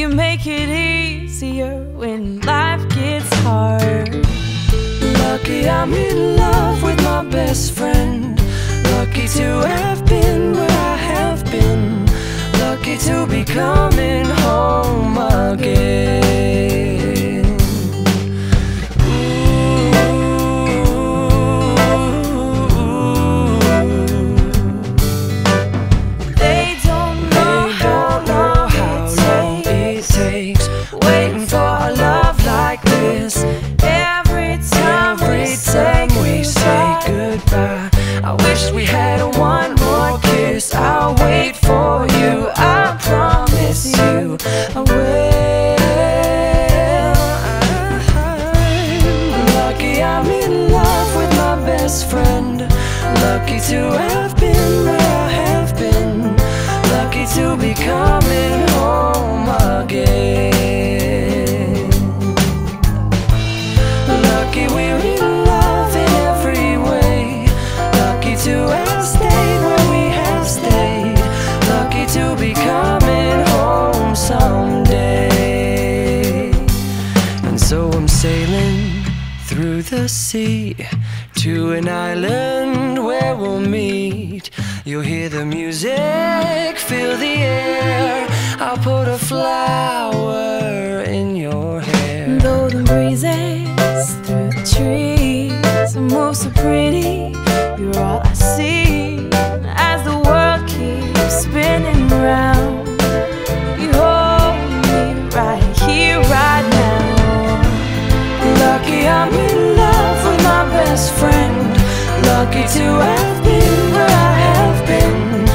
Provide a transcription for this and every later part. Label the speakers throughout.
Speaker 1: You make it easier when life gets hard.
Speaker 2: Lucky I'm in love with my best friend. Lucky to have been where I have been. Lucky to be coming home again.
Speaker 1: Takes.
Speaker 2: it takes waiting for a love like this.
Speaker 1: Every time
Speaker 2: Every
Speaker 1: we
Speaker 2: time we say
Speaker 1: goodbye.
Speaker 2: goodbye, I wish we had one more kiss. I'll wait for you. I promise you, I will. I'm lucky I'm in love with my best friend. Lucky to have to be coming home someday. And so I'm sailing through the sea to an island where we'll meet. You'll hear the music, feel the air. I'll put a flower in your hair.
Speaker 1: Though the breezes through the trees move so pretty, Lucky to have been where I have been.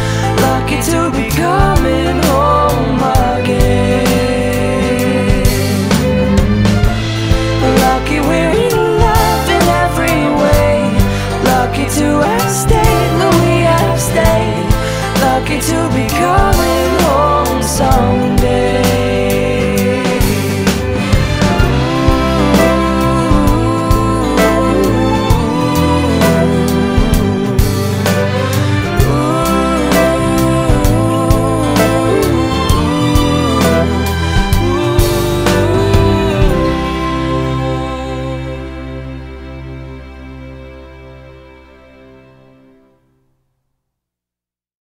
Speaker 1: Lucky to be coming home again. Lucky we're in love in every way.
Speaker 2: Lucky to have stayed where we have stayed. Lucky to be coming song.